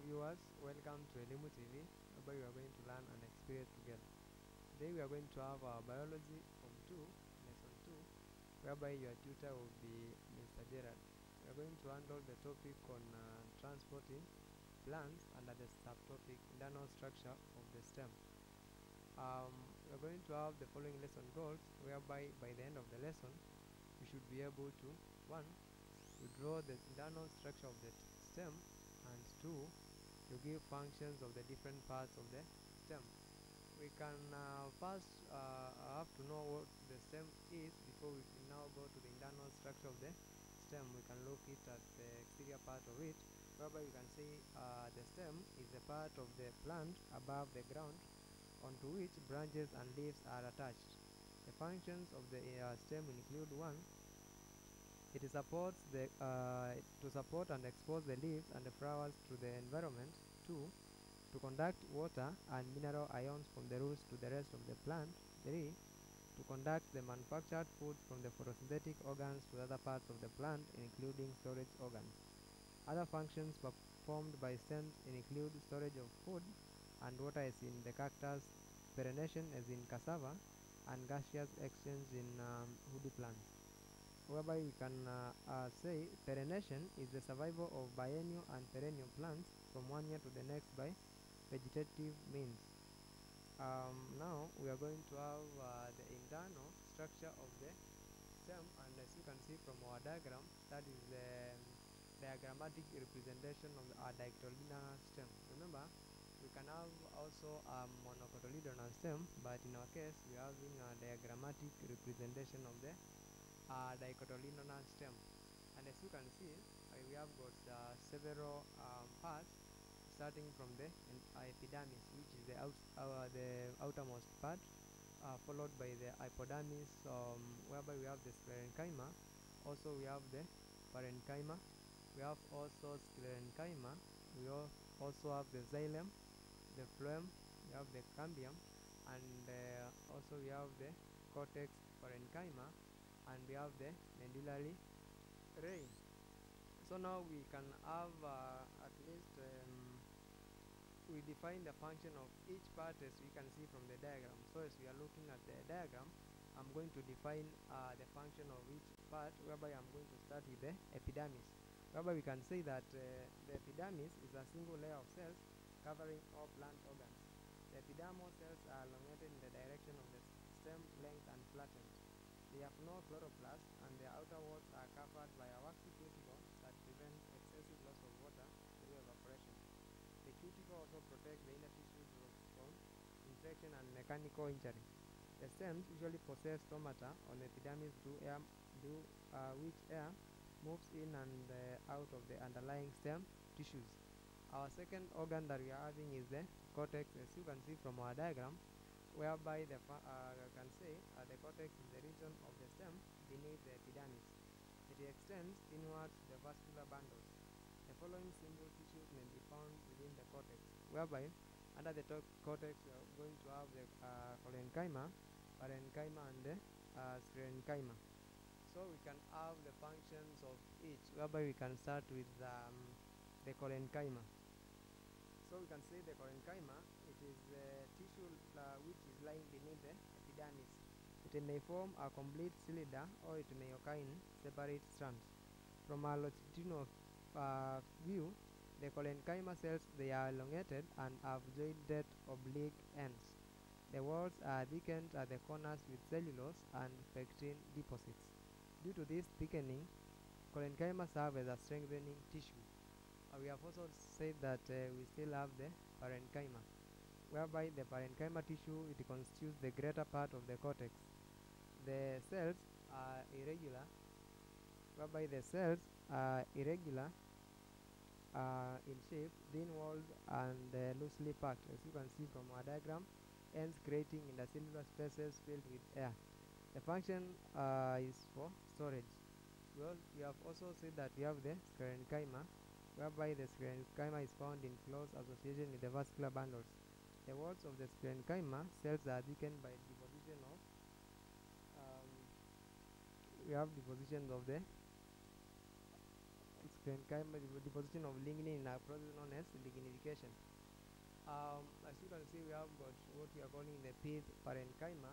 viewers, welcome to Elimu TV, where we are going to learn and experience together. Today we are going to have our biology from 2, lesson 2, whereby your tutor will be Mr. Gerard. We are going to handle the topic on uh, transporting plants under the subtopic internal structure of the stem. Um, we are going to have the following lesson goals, whereby by the end of the lesson, you should be able to 1. To draw the internal structure of the stem and 2. To give functions of the different parts of the stem. We can uh, first uh, have to know what the stem is before we can now go to the internal structure of the stem. We can look it at the exterior part of it, whereby we can see uh, the stem is the part of the plant above the ground onto which branches and leaves are attached. The functions of the uh, stem include one, it supports the uh, to support and expose the leaves and the flowers to the environment. Two, to conduct water and mineral ions from the roots to the rest of the plant. Three, to conduct the manufactured food from the photosynthetic organs to other parts of the plant, including storage organs. Other functions performed by stems include storage of food and water as in the cactus, perennation as in cassava, and gaseous exchange in um, woody plants. Whereby we can uh, uh, say perennation is the survival of biennial and perennial plants from one year to the next by vegetative means. Um, now we are going to have uh, the internal structure of the stem and as you can see from our diagram that is the um, diagrammatic representation of uh, dicotyledonous stem. Remember we can have also a monocotyledonous stem but in our case we are having a diagrammatic representation of the uh, dicotyledonous stem and as you can see uh, we have got uh, several um, parts starting from the uh, epidermis which is the out, uh, the outermost part uh, followed by the hypodermis um, whereby we have the sclerenchyma. Also we have the parenchyma. We have also sclerenchyma. We also have the xylem the phloem we have the cambium and uh, also we have the cortex parenchyma and we have the medullary ray so now we can have uh, at least um, we define the function of each part as we can see from the diagram. So as we are looking at the diagram. I'm going to define uh, the function of each part whereby I'm going to start with the epidermis. Whereby we can say that uh, the epidermis is a single layer of cells covering all plant organs. The epidermal cells are elongated in the direction of the stem length and flattened they have no chloroplast and their outer walls are covered by a waxy cuticle that prevents excessive loss of water through evaporation the cuticle also protects the inner tissues from infection and mechanical injury. The stems usually possess stomata on epidermis through air, uh, which air moves in and uh, out of the underlying stem tissues. Our second organ that we are having is the cortex, as you can see from our diagram, whereby the uh, can say uh, the cortex is the region of the stem beneath the epidermis. It extends inwards the vascular bundles. The following simple tissues may be found within the cortex, whereby under the cortex we are going to have the uh, collenchyma, parenchyma, and the uh, sclerenchyma. So we can have the functions of each, whereby we can start with um, the collenchyma. So we can say the collenchyma, it is the tissue uh, which is lying beneath the epidermis. It may form a complete cylinder or it may occur in separate strands. From a longitudinal uh, view, the collenchyma cells they are elongated and have jointed oblique ends. The walls are thickened at the corners with cellulose and pectin deposits. Due to this thickening, collenchyma serve as a strengthening tissue. Uh, we have also said that uh, we still have the parenchyma, whereby the parenchyma tissue it constitutes the greater part of the cortex. The cells are irregular, whereby the cells are irregular uh, in shape, thin walled and uh, loosely packed, as you can see from our diagram, ends creating intercellular spaces filled with air. The function uh, is for storage. Well, we have also said that we have the sclerenchyma, whereby the sclerenchyma is found in close association with the vascular bundles. The walls of the sclerenchyma cells are thickened by deposition of um, we have depositions of the parenchyma the deposition of lignin in a process known as lignification. Um, as you can see, we have got what we are calling the pith parenchyma.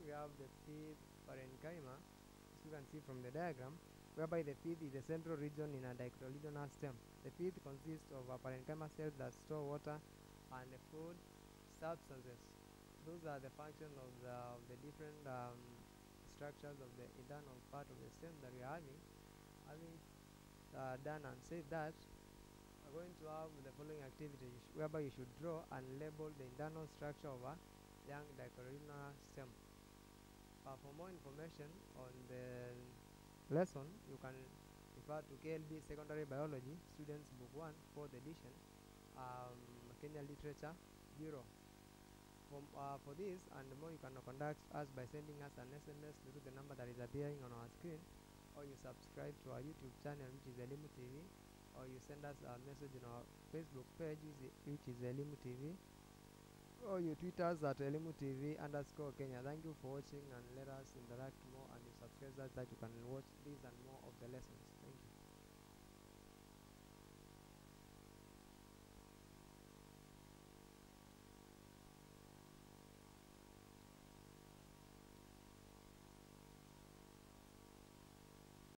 We have the pith parenchyma, as you can see from the diagram, whereby the pith is the central region in a dicotyledonous stem. The pith consists of a parenchyma cells that store water and the food substances. Those are the function of the, of the different um, structures of the internal part of the stem that we are having. Having uh, done and said that, we're going to have the following activity whereby you should draw and label the internal structure of a young dicotyledonous stem. For more information on the lesson, you can refer to KLB Secondary Biology, Students Book 1, 4th edition, um, Kenya Literature Bureau. For, uh, for this and more, you can contact us by sending us an SMS through the number that is appearing on our screen, or you subscribe to our YouTube channel, which is Elimu TV, or you send us a message on our Facebook page, which is- Elimu TV, or you tweet us at Elimu TV underscore Kenya. Thank you for watching and let us interact more and you subscribe us that you can watch these and more of the lessons. Thank you.